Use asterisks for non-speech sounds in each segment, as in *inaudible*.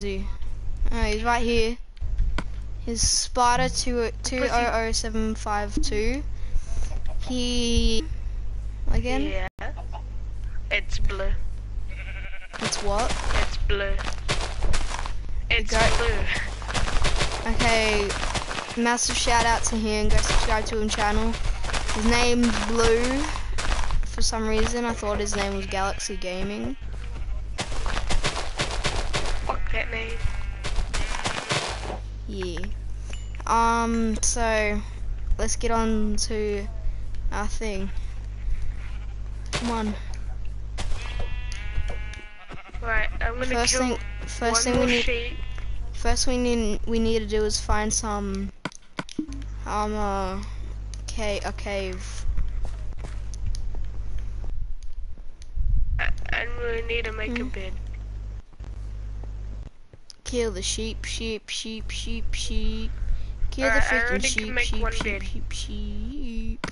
he? Oh, he's right here. His Sparta two two oh oh seven five two. He again. Yeah. It's blue. It's what? It's blue. It's got- blue. Okay. Massive shout out to him. Go subscribe to his channel. His name's Blue. For some reason, I thought his name was Galaxy Gaming. That name. Yeah. Um. So, let's get on to our thing. Come on. Right, I'm gonna First kill thing. First one thing we need. sheep. First we need we need to do is find some um uh ca a cave. and we need to make a Mm. bed. Kill the sheep, sheep, sheep, sheep, sheep. Kill the I freaking sheep, sheep, sheep, bed. sheep, sheep.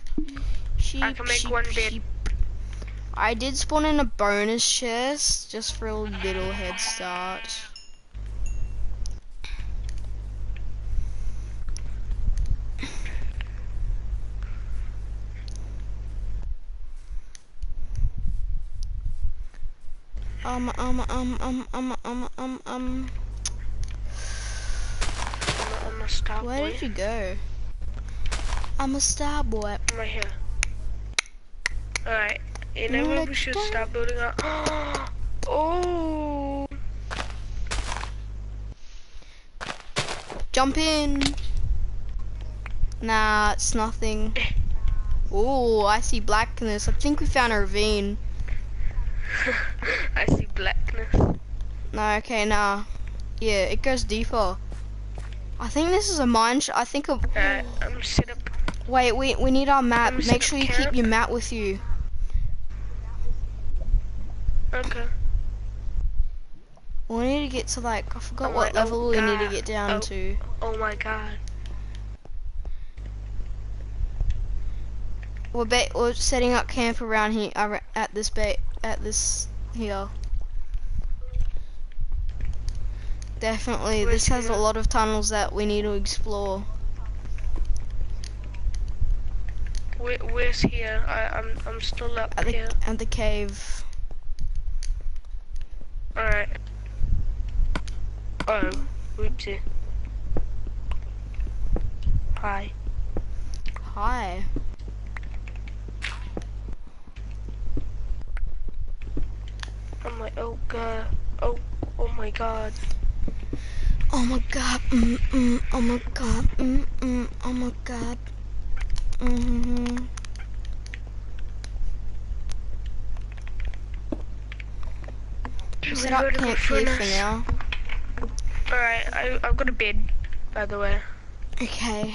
Sheep, I can make sheep, one bed. sheep. I did spawn in a bonus chest just for a little head start. Um, um, um, um, um, um, um, um. A, star Where boy. did you go? I'm a star boy. I'm right here. Alright, you know what we should that. start building up? *gasps* oh! Jump in. Nah, it's nothing. *laughs* Oh, I see blackness. I think we found a ravine. *laughs* I see blackness. No, okay, nah. Yeah, it goes deeper. I think this is a mine. Sh- I think. A- Alright, uh, I'm set up. Wait, we we need our map. Me Make sure you keep your map with you. Okay. We need to get to like I forgot Oh what my- oh level we need to get down Oh. to. Oh my god. We're ba- we're setting up camp around here at this ba- at this here. Definitely, Where's this has a lot of tunnels that we need to explore. Where, where's here? I, I'm I'm still up At the here. at the cave. Alright. Oh, oopsie. Hi. Hi. Oh I'm like, oh god. Oh, oh my god. Oh my god. Mm mm. Oh my god. Mm mm. Oh my god. Mm-hmm. Should Set we up to the camp here for now. Alright, I I've got a bed, by the way. Okay.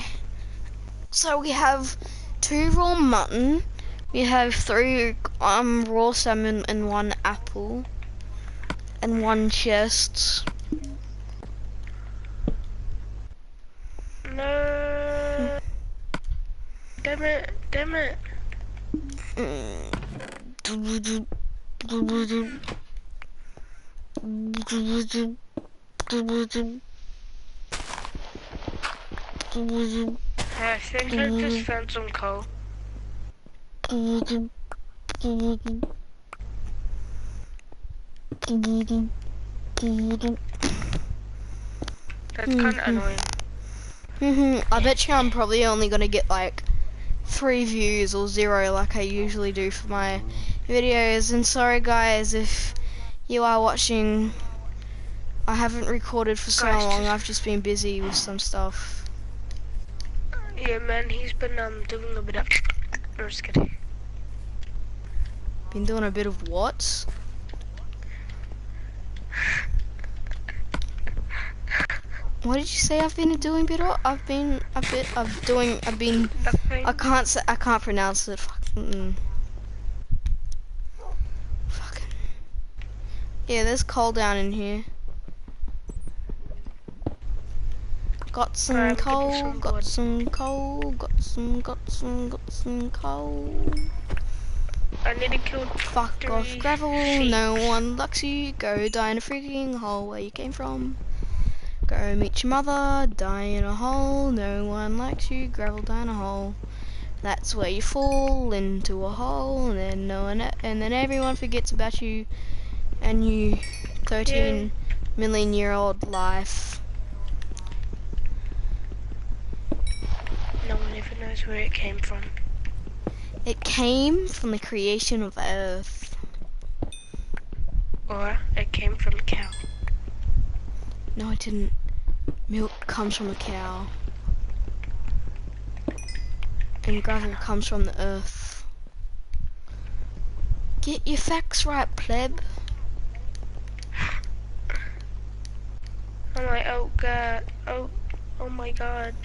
So we have two raw mutton. We have three um raw salmon and one apple. And one chest. No. Damn it! Damn it! I think I just found some coal. That's kind of Mhm. annoying. hmm I bet you I'm probably only gonna get like three views or zero like I usually do for my videos. And sorry guys if you are watching. I haven't recorded for so Guys, long. I've just been busy with some stuff. Yeah, man, he's been um doing a bit of. *coughs* No, just kidding. Been doing a bit of what? What did you say? I've been doing bit of. I've been a bit of doing. I've been. Nothing. I can't say. I can't pronounce it. Fucking. Fucking. Yeah, there's coal down in here. Got some Alright, I'm coal. got some coal. Got some. Got some. Got some coal. I need to kill Fuck off, gravel. sheep. No one likes you. Go die in a freaking hole where you came from. Go meet your mother. Die in a hole. No one likes you. Gravel die in a hole. That's where you fall into a hole, and then no one, and then everyone forgets about you, and you, 13 million year old life. No one ever knows where it came from. It came from the creation of Earth. Or it came from a cow. No, it didn't. Milk comes from a cow. And gravel comes from the earth. Get your facts right, pleb. *gasps* I'm like, oh god, oh, oh my god.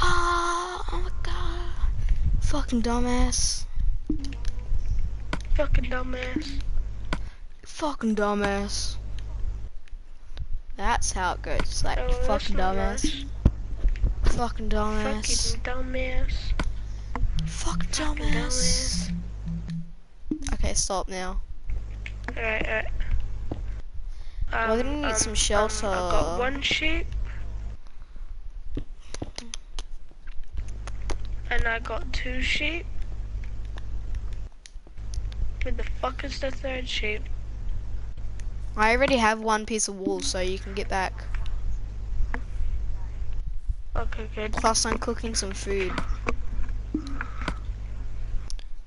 Ah, oh my god. Fucking dumbass. Fucking dumbass. Fucking dumbass. That's how it goes. It's like, Oh, fucking dumbass. nice. Fucking dumbass. Fucking dumbass. Fucking Fucking dumbass. Okay, stop now. Alright, alright. We're gonna need some shelter. Um, I got one sheep. I got two sheep. Where the fuck is the third sheep? I already have one piece of wool, so you can get back. Okay, good. Plus, I'm cooking some food.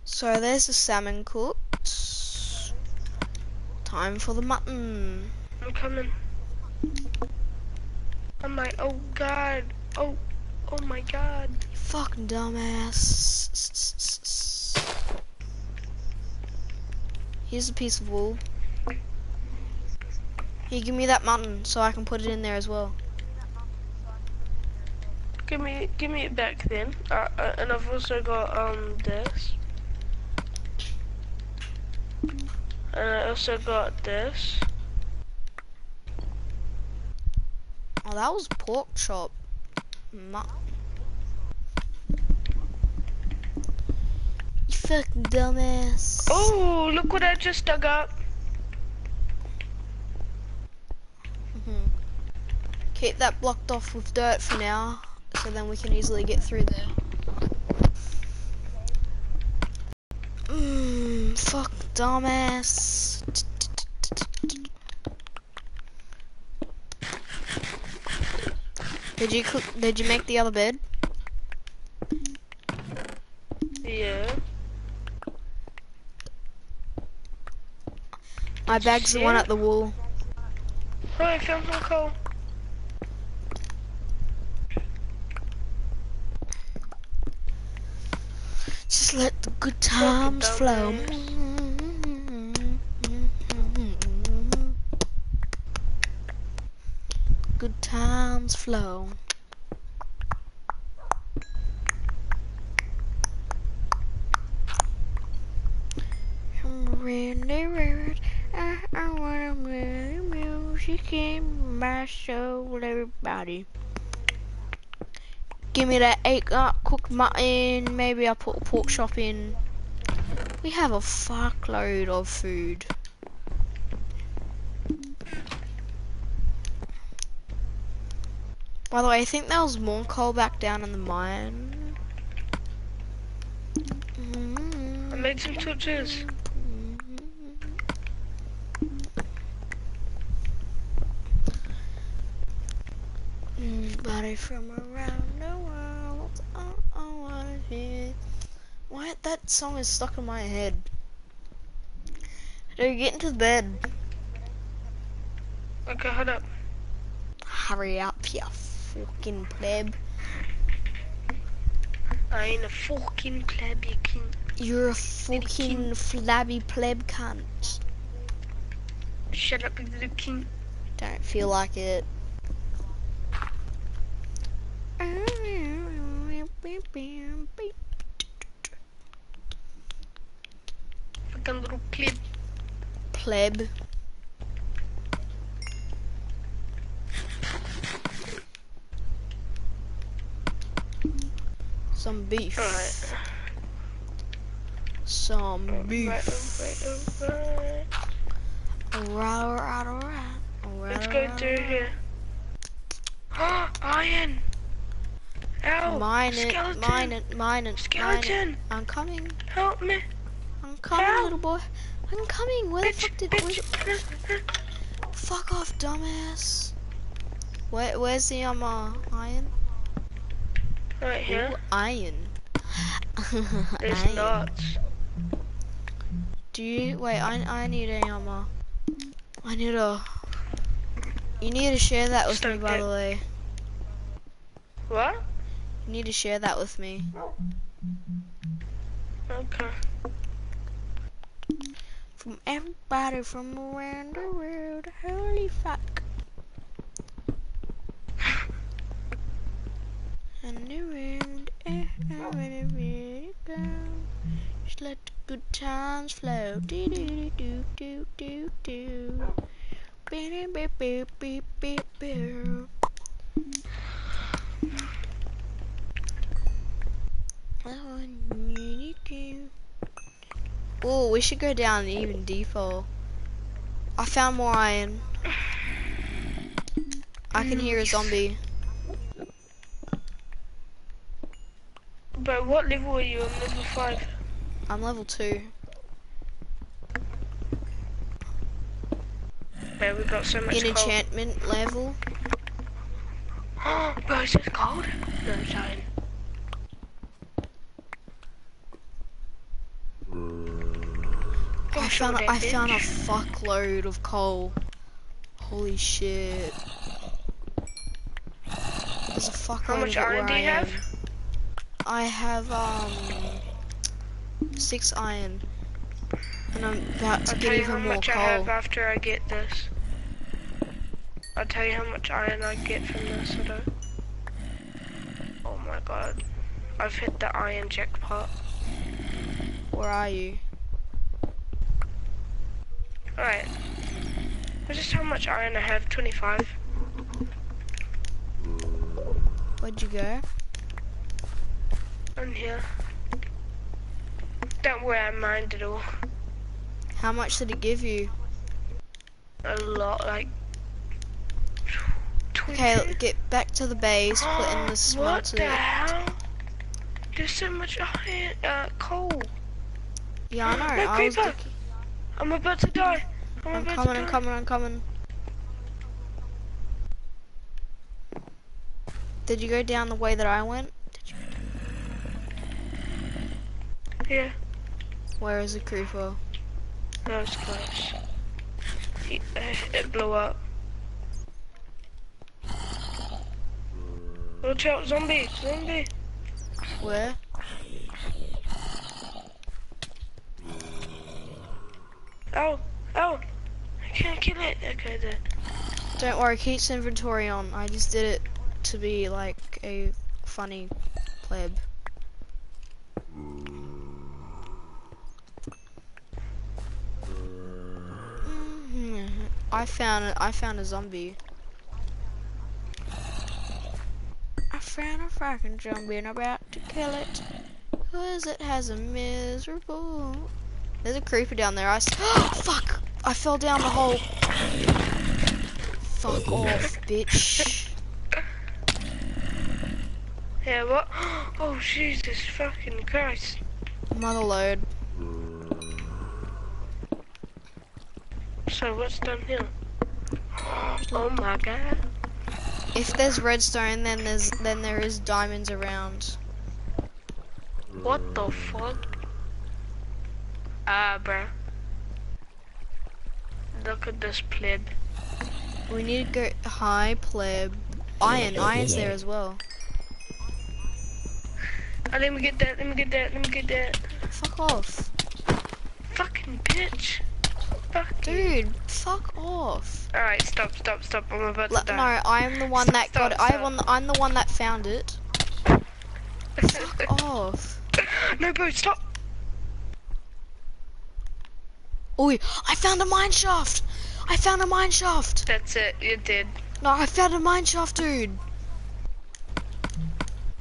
So there's the salmon cooked. Time for the mutton. I'm coming. Oh I'm like, oh god. Oh, oh my god. Fucking dumbass. Here's a piece of wool. Here, give me that mutton so I can put it in there as well. Give me, give me it back then. Uh, uh, and I've also got um this. And I also got this. Oh, that was pork chop. Mutton. Fucking dumbass. Oh, look what I just dug up. Mhm. Keep that blocked off with dirt for now, so then we can easily get through there. Mmm, fuck dumbass. Did you cook? Did you make the other bed? Yeah. My bag's the one at the wall. Some coal. Just let the good times flow. Good times flow. I'm really weird. I, I wanna make music my soul, everybody. Give me that egg up, cooked mutton. Maybe I'll put a pork chop in. We have a fuckload of food. By the way, I think there was more coal back down in the mine. I made some torches. From around the world. Oh, oh, I hear. Why that song is stuck in my head? Dude, get into bed. Okay, hold up. Hurry up, you fucking pleb. I ain't a fucking pleb, you king. You're a fucking flabby pleb cunt. Shut up, you little king. Don't feel like it. Fucking little pleb. Pleb. Some beef. Some beef. Alright, alright, alright. Alright, Let's go through here. *gasps* Iron! Ow! Mine it, skeleton! mine it, mine it, mine it. Skeleton! I'm coming. Help me! Coming, Ow. little boy. I'm coming. Where the fuck did? Bitch! fuck off, dumbass. Where, where's the um uh, iron? Right here. Ooh, iron. *laughs* There's Iron. nuts. Do you wait? I I need a um. uh, I need a. You need to share that with me, by it. the way. What? You need to share that with me. Okay. From everybody from around the world. Holy fuck. *sighs* And around everywhere you go. Just let the good times flow. Do do do do do do do. Beep beep beep beep beep beep. *sighs* Oh, we should go down even deeper. I found more iron. I can hear a zombie. But what level are you on? Level 5? I'm level two. Man, we've got so much In enchantment level. *gasps* Bro, is this cold? No, it's. I found a, I found a fuckload of coal. Holy shit. There's a fuckload How much iron do you have? I have um six iron. And I'm about to I'll get tell you how even more much I have after I get this. I'll tell you how much iron I get from this. I don't. Oh my god. I've hit the iron jackpot. Where are you? Alright. Just how much iron I have. 25. Where'd you go? On here. Don't worry, I mined it all. How much did it give you? A lot, like. 20. Okay, get back to the base, put in the smelter. *gasps* what the hell? There's so much iron, uh, coal. Yeah, I *gasps* know. No, I was looking. I'm about to die. I'm, I'm coming, I'm coming, I'm coming. Did you go down the way that I went? Did you go Yeah, Where is the creeper? that was close. It, it blew up. Watch out, zombie, zombie. Where? Oh, oh. I can't kill it. Okay, then. Don't worry, keep inventory on. I just did it to be like a funny pleb. I found. I found a zombie. I found a fucking zombie and I'm about to kill it. Cause it has a miserable. There's a creeper down there. I s- *gasps* oh, fuck. I fell down the hole. Fuck off, *laughs* bitch. Yeah, what? *gasps* Oh, Jesus fucking Christ. Mother lode. So, what's down here? *gasps* Oh my god. If there's redstone, then there's then there is diamonds around. What the fuck? Ah, bruh. Look at this pleb. We need to go high pleb. Iron, iron's there as well. Oh, let me get that, let me get that, let me get that. Fuck off, Fucking bitch. Fuck you. dude. Fuck off. Alright, stop, stop, stop. I'm about to die. no, I'm the one that got it. Stop, I won. I'm the one that found it. *laughs* Fuck off. no, bro, stop. Oi, I found a mine shaft. I found a mine shaft. That's it, you did. No, I found a mine shaft, dude.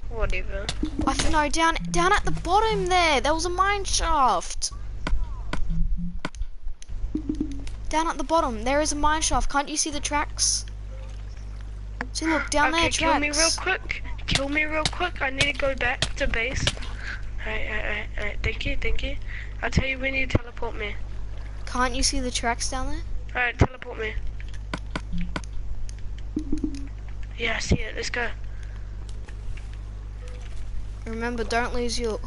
Whatever. I no down down at the bottom there. There was a mine shaft. Down at the bottom, there is a mine shaft. Can't you see the tracks? See, look down okay, there, kill me real quick. Kill me real quick. I need to go back to base. Alright, alright, alright. Thank you, thank you. I'll tell you when you teleport me. Can't you see the tracks down there? Alright, teleport me. Yeah, I see it. Let's go. Remember, don't lose your.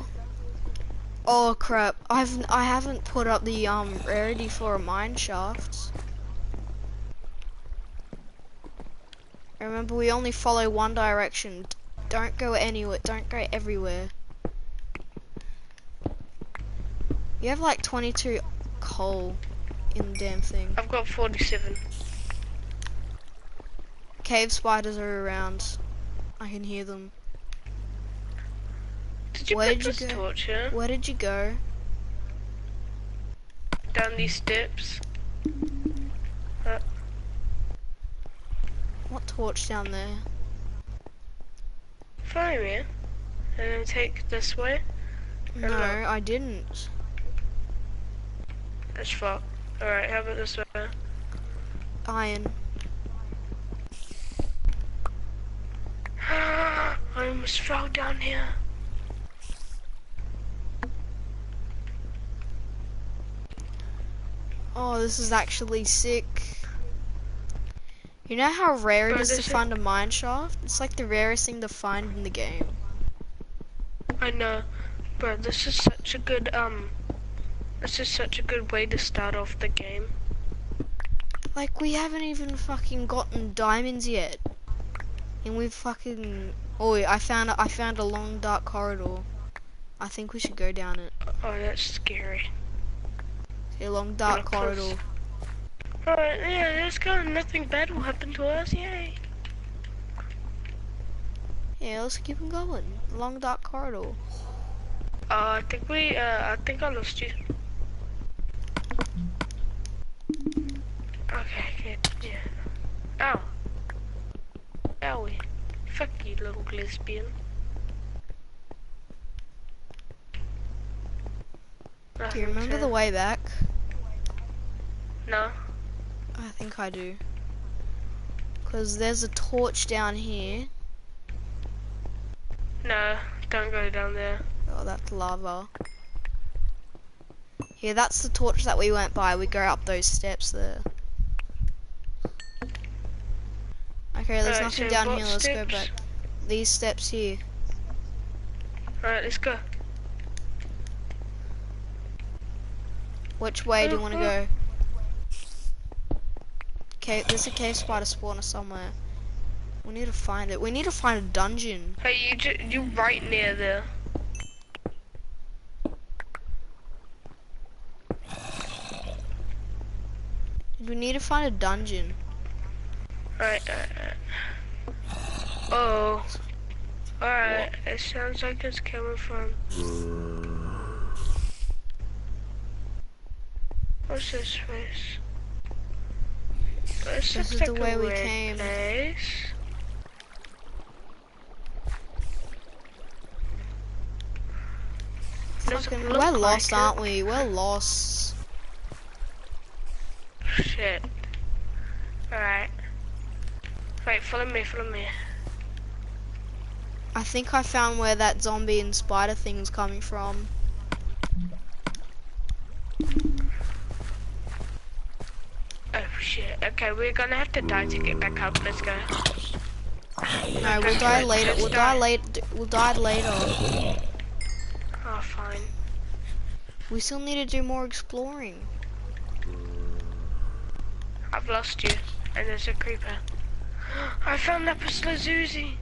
Oh crap! I've I haven't put up the um rarity for a mine shaft. Remember, we only follow one direction. Don't go anywhere. Don't go everywhere. You have like 22 coal in the damn thing. I've got 47. Cave spiders are around. I can hear them. Did you Where did you go? torch here? Where did you go? Down these steps. Uh, what torch down there? Follow me. And then take this way. No, uh, I didn't. That's fuck. Alright, how about this way? Iron. *gasps* I almost fell down here. Oh, this is actually sick. You know how rare it is to find a mine shaft? It's like the rarest thing to find in the game. I know. Bro, this is such a good, um... This is such a good way to start off the game. Like we haven't even fucking gotten diamonds yet, and we've fucking. Oh, I found a, I found a long dark corridor. I think we should go down it. Oh, that's scary. A long dark Yeah, corridor. Alright, yeah, let's go. Nothing bad will happen to us. Yay. Yeah, let's keep on going. Long dark corridor. Uh, I think we, uh, I think I lost you. Ow. Owie. Fuck you, little lesbian. Do you remember the way back? No. I think I do. Cause there's a torch down here. No, don't go down there. Oh, that's lava. Yeah, that's the torch that we went by. We go up those steps there. Okay, there's Alright, nothing so down here. Let's go back. These steps here. Alright, let's go. Which way do you want to go? Uh-huh. Okay, there's a cave spider spawner somewhere. We need to find it. We need to find a dungeon. Hey, you ju you right near there. We need to find a dungeon. Alright, alright, alright. Oh. Alright, it sounds like it's coming from. What's this place? This, This is the way we came. Place. Fucking, we're lost, aren't we? We're lost. Shit. Alright. Wait, follow me, follow me. I think I found where that zombie and spider thing thing's coming from. Oh shit. Okay, we're gonna have to die to get back up. Let's go. No, we'll die later. We'll die later, We'll die later. Oh, fine. We still need to do more exploring. I've lost you. And there's a creeper. *gasps* I found Lapis Lazuli.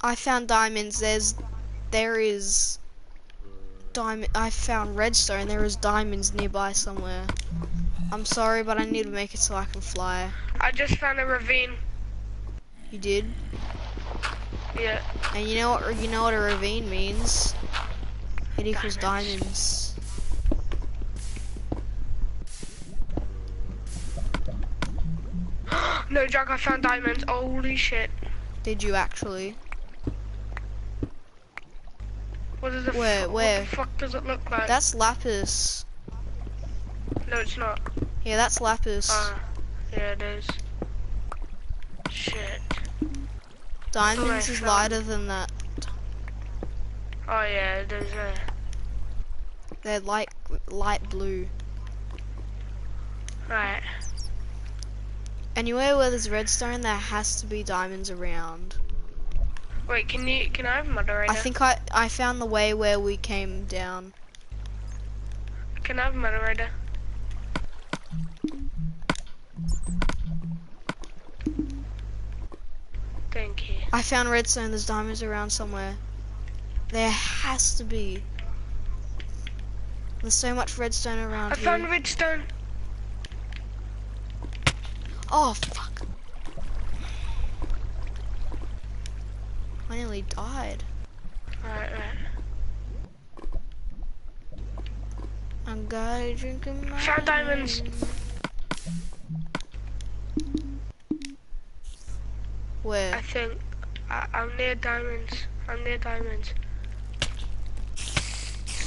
I found diamonds. There's, there is, diamond. I found redstone. There is diamonds nearby somewhere. I'm sorry, but I need to make it so I can fly. I just found a ravine. You did, Yeah. and you know what? You know what a ravine means? It equals diamonds. No, Jack, I found diamonds. Holy shit. Did you actually? What is the Where- where? What the fuck does it look like? That's lapis. No, it's not. Yeah, that's lapis. Ah, yeah, it is. Shit. Diamonds is lighter than that. Oh yeah, it is. Uh, They're like light blue. right. Anywhere where there's redstone, there has to be diamonds around. Wait, can you? Can I have a moderator? I think I I found the way where we came down. Can I have a moderator? Thank you. I found redstone. There's diamonds around somewhere. There has to be. There's so much redstone around I here. found redstone. Oh fuck! I nearly died. Right, right. I'm gonna drink my. Found diamonds. Where? I think I, I'm near diamonds. I'm near diamonds.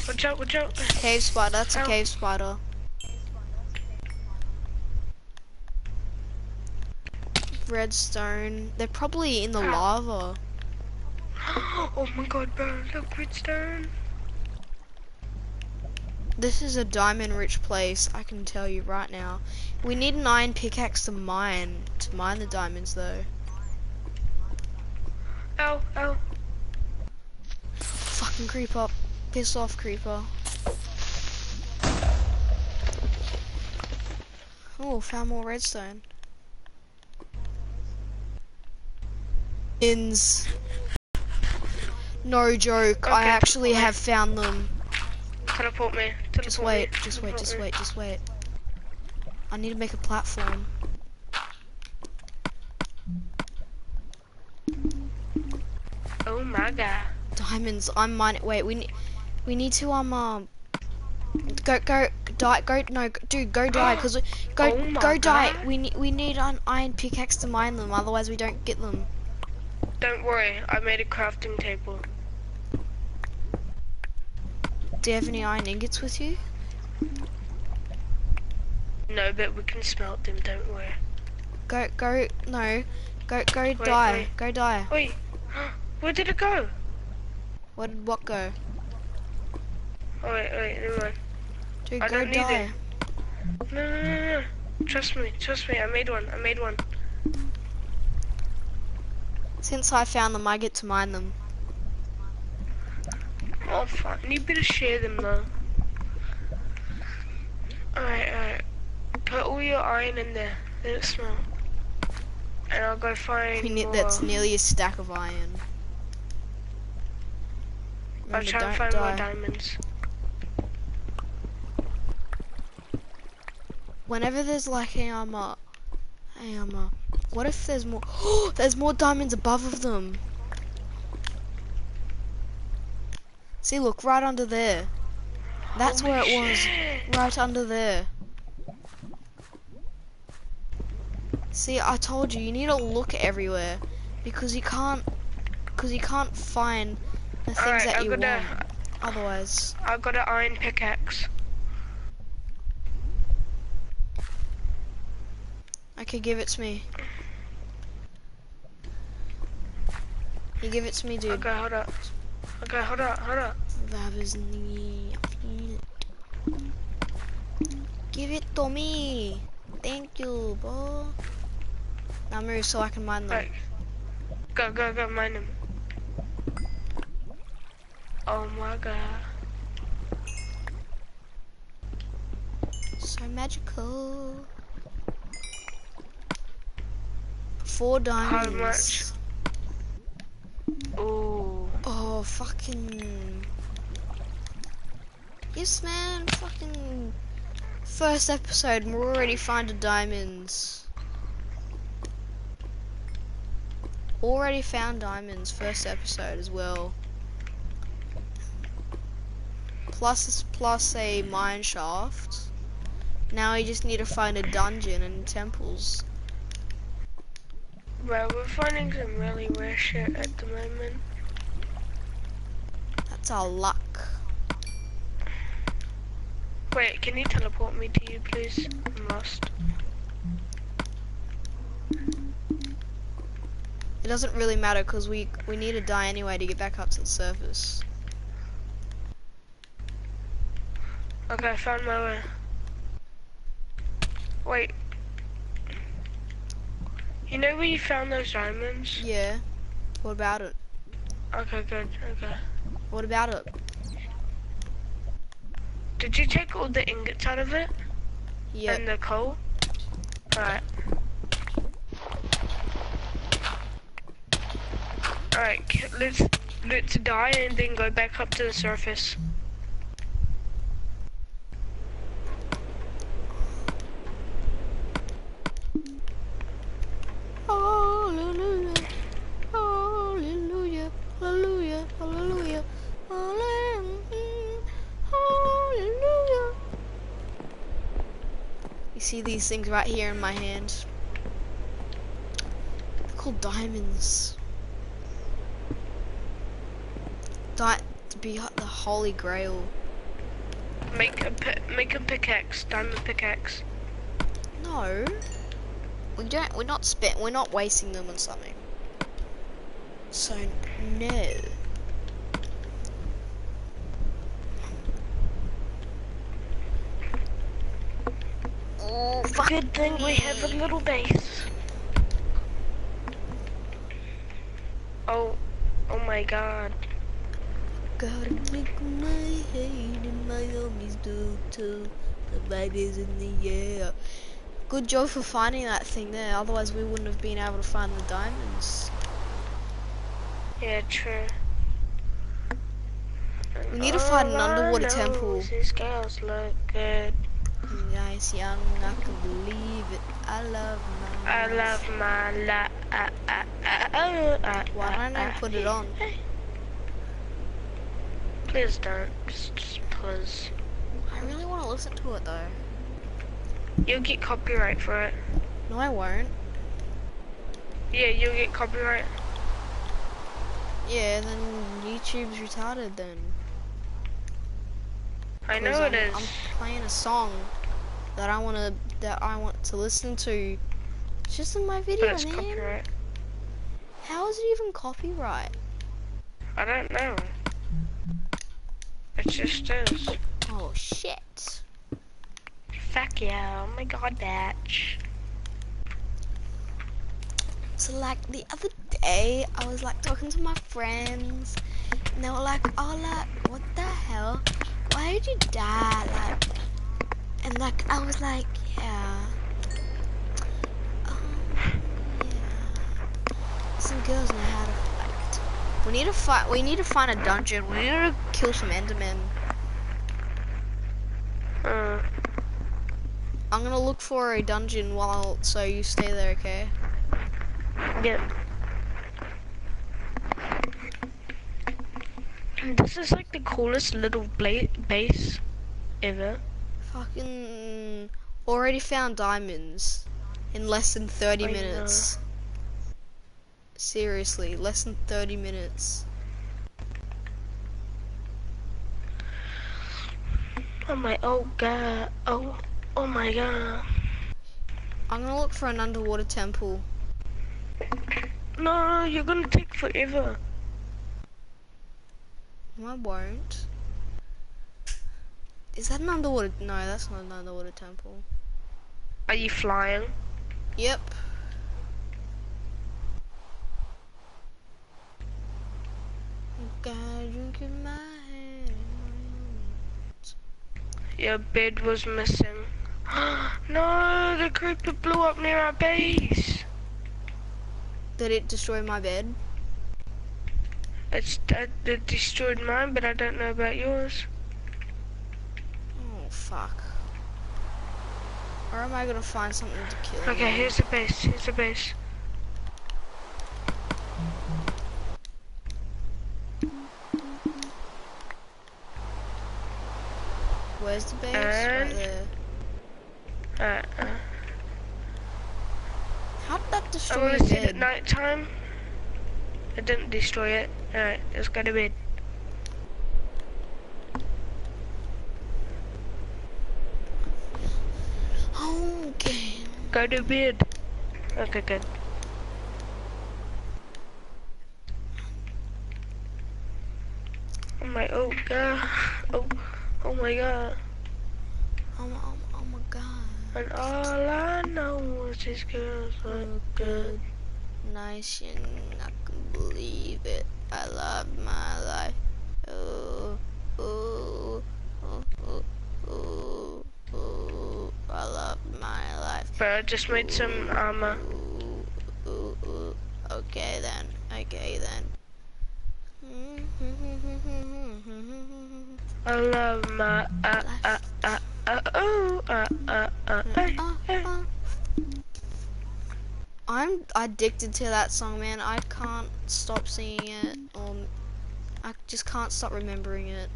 Watch out! Watch out! Cave spider. That's a cave spider. Redstone. They're probably in the Ow. lava. *gasps* oh my god, bro! Look, redstone. This is a diamond-rich place. I can tell you right now. We need an iron pickaxe to mine to mine the diamonds, though. Oh, oh. Fucking creeper. Piss off, creeper. Oh, found more redstone. Ins. No joke, I actually have found them. Teleport me. Teleport Just me. wait, just wait, just wait, just wait. I need to make a platform. Oh my god. Diamonds, I'm mining. Wait, we need, we need to um, um go go die go no dude go die *gasps* because go Oh go die. We need we need an iron pickaxe to mine them, otherwise we don't get them. Don't worry, I made a crafting table. Do you have any iron ingots with you? No, but we can smelt them, don't worry. Go go no, go go Wait, die, wait. go die. Wait, where did it go? Where did what go? Oh wait, wait, never mind. Dude, I go don't need it. No, no, no, no. Trust me, trust me, I made one, I made one. Since I found them, I get to mine them. Oh, fine. You better share them though. Alright, alright. Put all your iron in there. Let it smell. And I'll go find We need more. that's nearly a stack of iron. I'll try and find die. more diamonds. Whenever there's like a um, a um, uh, what if there's more? *gasps* there's more diamonds above of them. See, look right under there. That's where it Holy was, shit. right under there. See, I told you, you need to look everywhere because you can't, because you can't find the things Alright, that I've you got want. a, Otherwise, I've got an iron pickaxe. Okay, give it to me. You give it to me, dude. Okay, hold up. Okay, hold up, hold up. That is neat. Give it to me. Thank you, bro. Now move so I can mine them. Right. Go, go, go, mine them. Oh my god. So magical. Four diamonds. much? Ooh. Oh, fucking. Yes, man. Fucking. First episode, and we're already finding diamonds. Already found diamonds, first episode as well. Plus, plus a mine shaft. Now we just need to find a dungeon and temples. Bro, we're finding some really rare shit at the moment. That's our luck. Wait, can you teleport me to you, please? I'm lost. It doesn't really matter because we we need to die anyway to get back up to the surface. Okay, I found my way. Wait. You know where you found those diamonds? Yeah. What about it? Okay, good, okay. What about it? Did you take all the ingots out of it? Yep. And the coal? Alright. Alright, let's let's die and then go back up to the surface. Hallelujah. Hallelujah. Hallelujah. Hallelujah. Hallelujah. Hallelujah. You see these things right here in my hand? They're called diamonds. Di to be the holy grail. Make a make a pickaxe, diamond pickaxe. No. We don't we're not spent we're not wasting them on something. So no. Oh fuck Good thing we have a little base. Oh, oh my god. Gotta click my head and my homies do too. The vibe is in the air. Good job for finding that thing there, otherwise we wouldn't have been able to find the diamonds. Yeah, true. We need to find an underwater temple. is These girls look good. Nice young, I can believe it. I love my I love my la. Uh, uh, uh, Why don't I put it on? Please don't. Just, just please. I really want to listen to it though. You'll get copyright for it. No, I won't. Yeah, you'll get copyright. Yeah, then YouTube's retarded then. I know I'm, it is. I'm playing a song that I want to that I want to listen to. It's just in my video, But it's man. copyright. How is it even copyright? I don't know. It just is. Oh shit. Fuck yeah. Oh my god, batch. So like the other day, I was like talking to my friends, and they were like, "Oh, like what the hell? Why did you die?" Like, and like I was like, "Yeah, um, yeah." Some girls know how to fight. We need to fight. We need to find a dungeon. We need to kill some Endermen. Uh, I'm gonna look for a dungeon while so you stay there, okay? yep. This is like the coolest little base ever. Fucking already found diamonds in less than 30 I know. minutes. Seriously, less than 30 minutes. Oh my, oh god, oh, oh my god. I'm gonna look for an underwater temple. No, you're gonna take forever. No, I won't. Is that an underwater? No, that's not an underwater temple. Are you flying? Yep. God, you in my head. Your bed was missing. *gasps* no, the creeper blew up near our base. Did it destroy my bed? It's that it destroyed mine, but I don't know about yours. Oh fuck. Or am I gonna find something to kill? Okay, me? here's the base. Here's the base. Where's the base? There. Uh, uh, How did that destroy I'm your gonna sit at bed. night time. I didn't destroy it. Alright, let's go to bed. Okay. Go to bed. Okay, good. Oh my, oh god. Oh, oh my god. Oh my, oh my, oh my god. And all I know is this girl's look good. Nice and I can believe it. I love my life. Oh, oh, oh, oh, oh, oh. I love my life. But I just made some armor. Ooh, ooh, ooh. Okay then. Okay then. I love my uh uh uh uh oh uh uh uh hey, hey. I'm addicted to that song, man. I can't stop singing it. Um, I just can't stop remembering it.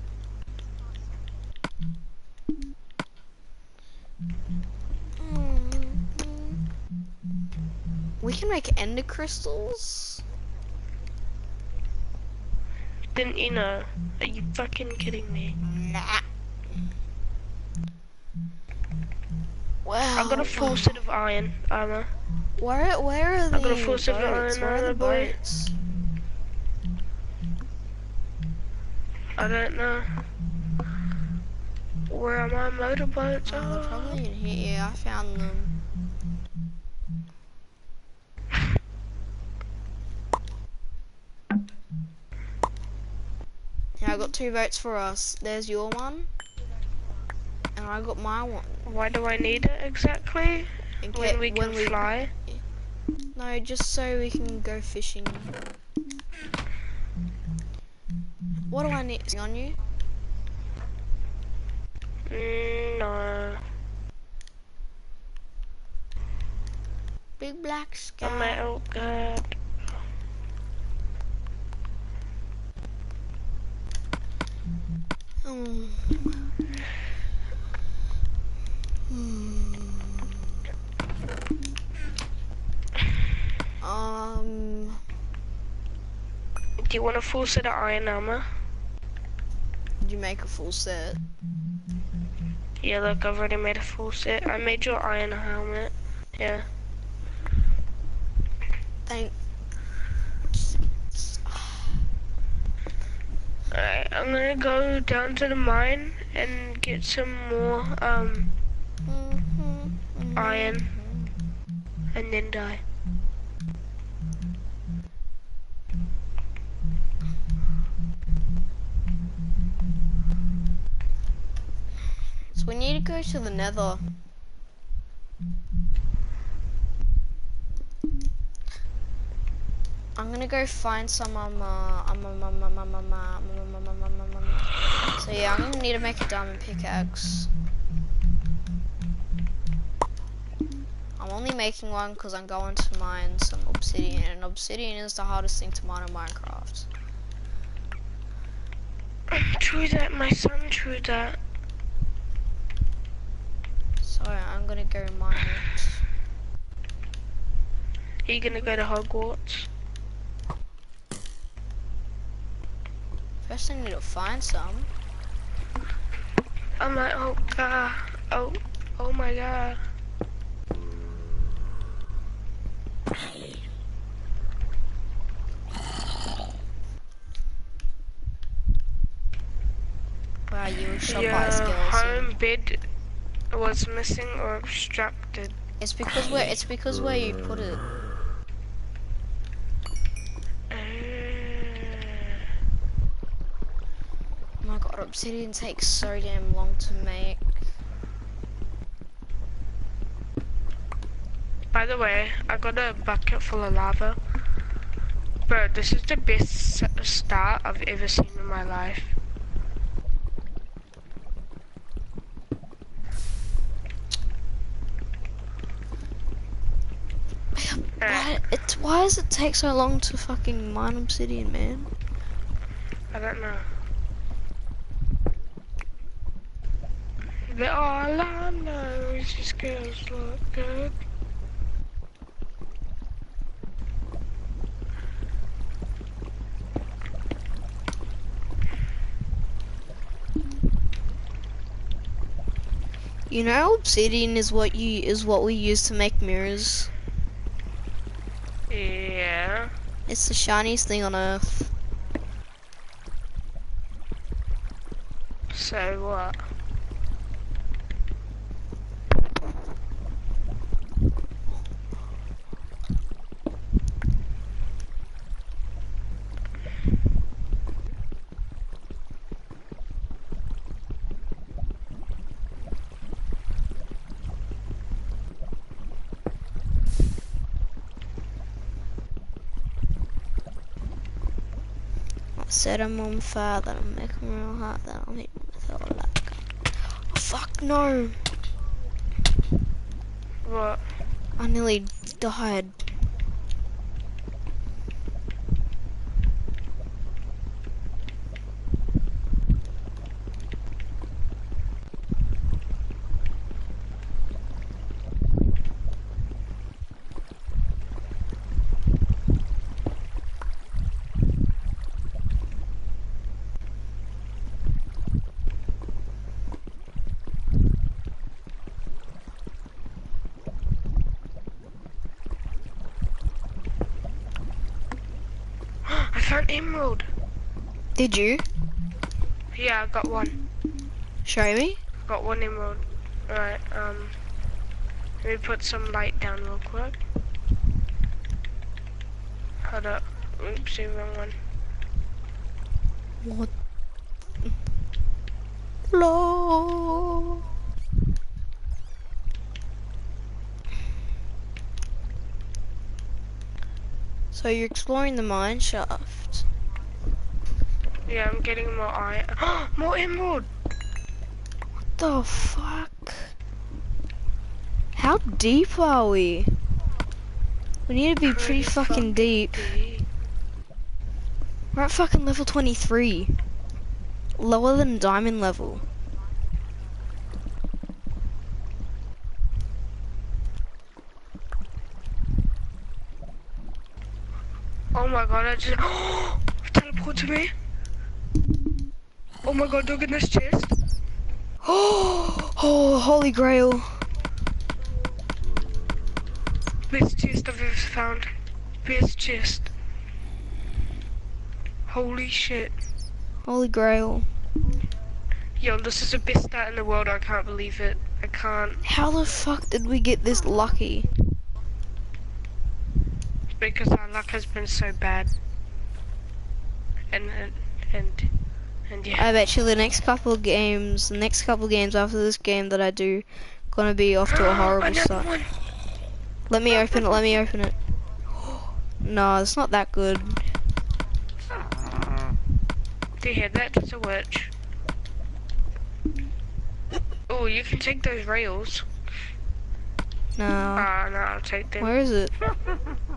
We can make ender crystals. Didn't you know? Are you fucking kidding me? Nah. Wow. I got a full set of iron armor. Where where are I the got a full set of iron Where are the armor, boats? I don't know. Where are my motorboats? Oh, they're probably in here. Yeah, I found them. Yeah, I got two votes for us. There's your one. And I got my one. Why do I need it exactly? When we can fly? No, just so we can go fishing. What do I need on you? Mm, no. Big black sky. Oh my, oh god. Um. Do you want a full set of iron armor? Did you make a full set? Yeah, look, I've already made a full set. I made your iron helmet. Yeah. Thank. Alright, I'm gonna go down to the mine and get some more, um, iron and then die. We need to go to the nether. I'm gonna go find some um uh, um, um, um, um, um, um, um, um, um, um, um, um, um. So yeah, I'm gonna need to make a diamond pickaxe. I'm only making one because I'm going to mine some obsidian, and obsidian is the hardest thing to mine in Minecraft. True that, my son, true that. So I'm gonna go mine. Are you gonna go to Hogwarts? First I need to find some. I'm like, oh god, oh, oh my god. Wow, you were shot Your by a skeleton. home bed was missing or obstructed. It's because where it's because where you put it. Uh, Oh my god, obsidian takes so damn long to make. By the way, I got a bucket full of lava. Bro, this is the best start I've ever seen in my life. It. why does it take so long to fucking mine obsidian, man? I don't know. The all I know is your look good. You know, obsidian is what you is what we use to make mirrors. Yeah. It's the shiniest thing on earth. So what? I'm on fire, then I'm making real hot, then I'll hit with all that. Oh, fuck no! What? I nearly died. I found emerald. Did you? Yeah, I got one. Show me? Got one emerald. Alright, um, let me put some light down real quick. Hold up. Oopsie, wrong one. What? Hello. So you're exploring the mine shaft. Yeah, I'm getting more iron. *gasps* more emerald! What the fuck? How deep are we? We need to be pretty, Pretty fucking fucking deep. deep. We're at fucking level 23. Lower than diamond level. Oh my god, I just *gasps* teleport to me. Oh my god, look at this chest. *gasps* oh, holy grail. Best chest I've ever found. Best chest. Holy shit. Holy grail. Yo, this is the best start in the world. I can't believe it. I can't. How the fuck did we get this lucky? Because our luck has been so bad. And, and, and, and yeah. I bet you the next couple of games, the next couple of games after this game that I do, gonna be off to a *gasps* horrible start. one. Let me open it, let me open it. *gasps* No, it's not that good. Do you hear that? That's a witch. Oh, you can take those rails. No. Ah, no, I'll take them. Where is it? *laughs*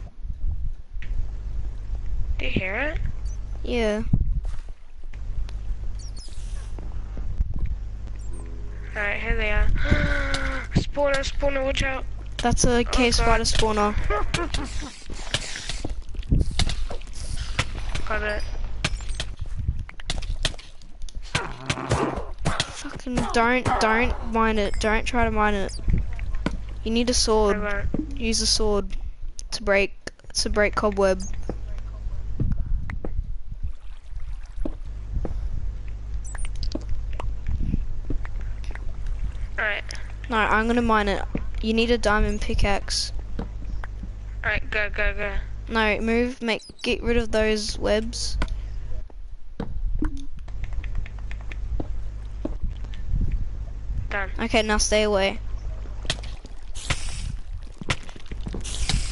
Do you hear it? Yeah. Alright, here they are. *gasps* spawner, spawner, watch out. That's a oh cave God. spider spawner. *laughs* Got it. Fucking don't, don't mine it. Don't try to mine it. You need a sword. Use a sword to break, to break cobweb. Alright, No, I'm gonna mine it. You need a diamond pickaxe. alright, go, go, go. No, move, make, get rid of those webs. Done. Okay, now stay away.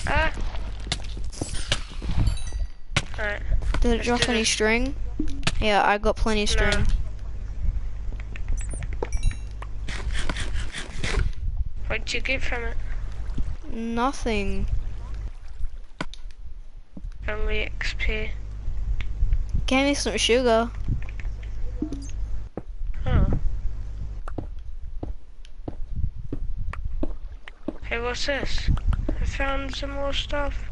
Ah! Alright. Did it Let's drop any this. string? Yeah, I got plenty of No. What'd you get from it? Nothing. Only XP. Gave me some sugar. Oh. Hey, what's this? I found some more stuff.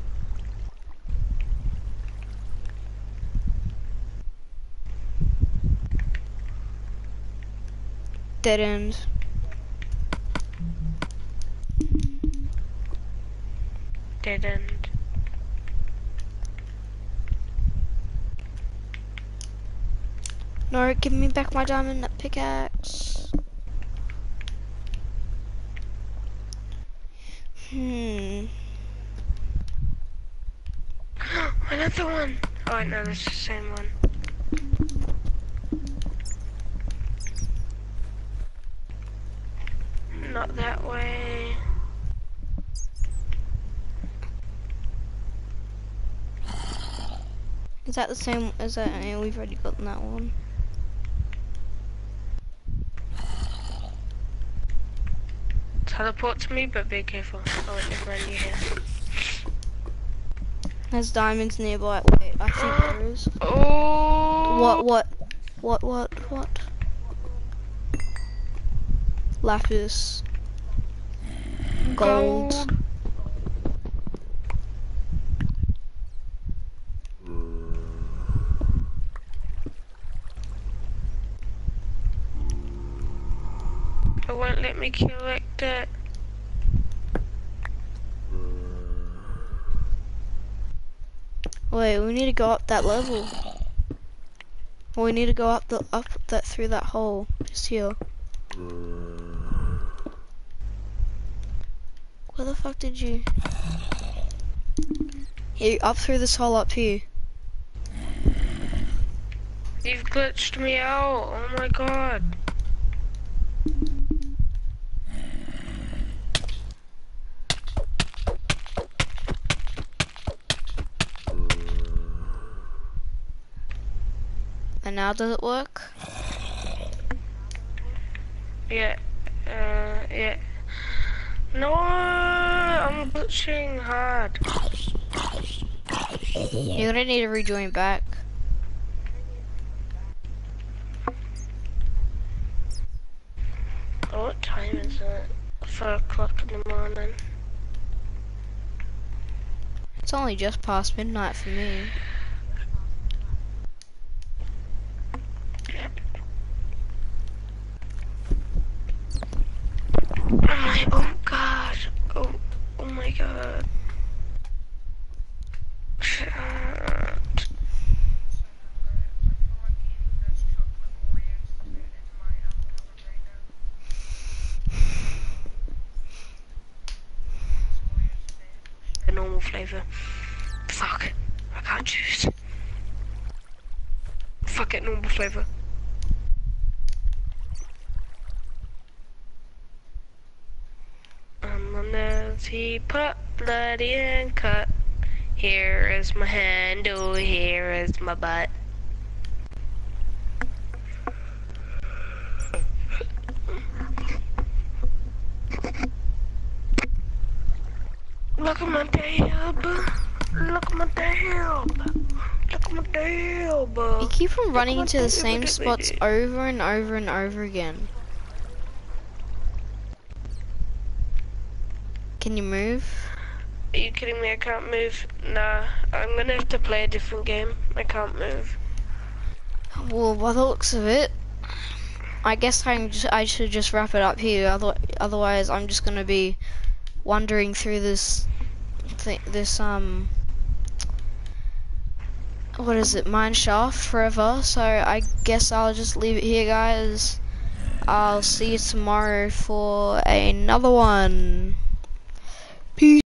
Dead end. Dead end. No, give me back my diamond pickaxe. Hmm. *gasps* Another one. Oh no, that's the same one. Not that way. Is that the same? Is that? Yeah, we've already gotten that one. Teleport to me, but be careful. Oh, wait, never mind, you here. There's diamonds nearby. Wait, I think there is. Oh! What? What? What? What? What? Lapis. Gold. It won't let me collect it. Wait, we need to go up that level. Well, we need to go up the up that through that hole just here. Where the fuck did you? Here, up through this hole up here. You've glitched me out. Oh my god. And now does it work? Yeah. Uh, yeah. No, I'm glitching hard. You're gonna need to rejoin back. Oh, what time is it? Four o'clock in the morning. It's only just past midnight for me. Oh my, oh god. Oh, oh my god. Shit. Flavour. Fuck. I can't choose. Fuck it, normal. On the nose he put bloody and cut. Here is my handle, here is my butt. Look at my dab. Look at my at my dab. You keep on running into the same spots over and over and over again. Can you move? Are you kidding me? I can't move. Nah, I'm gonna have to play a different game. I can't move. Well, by the looks of it, I guess I'm just, I should just wrap it up here. Other, otherwise, I'm just gonna be wandering through this, thi this um, what is it, mine shaft forever. So I guess I'll just leave it here, guys. I'll see you tomorrow for another one.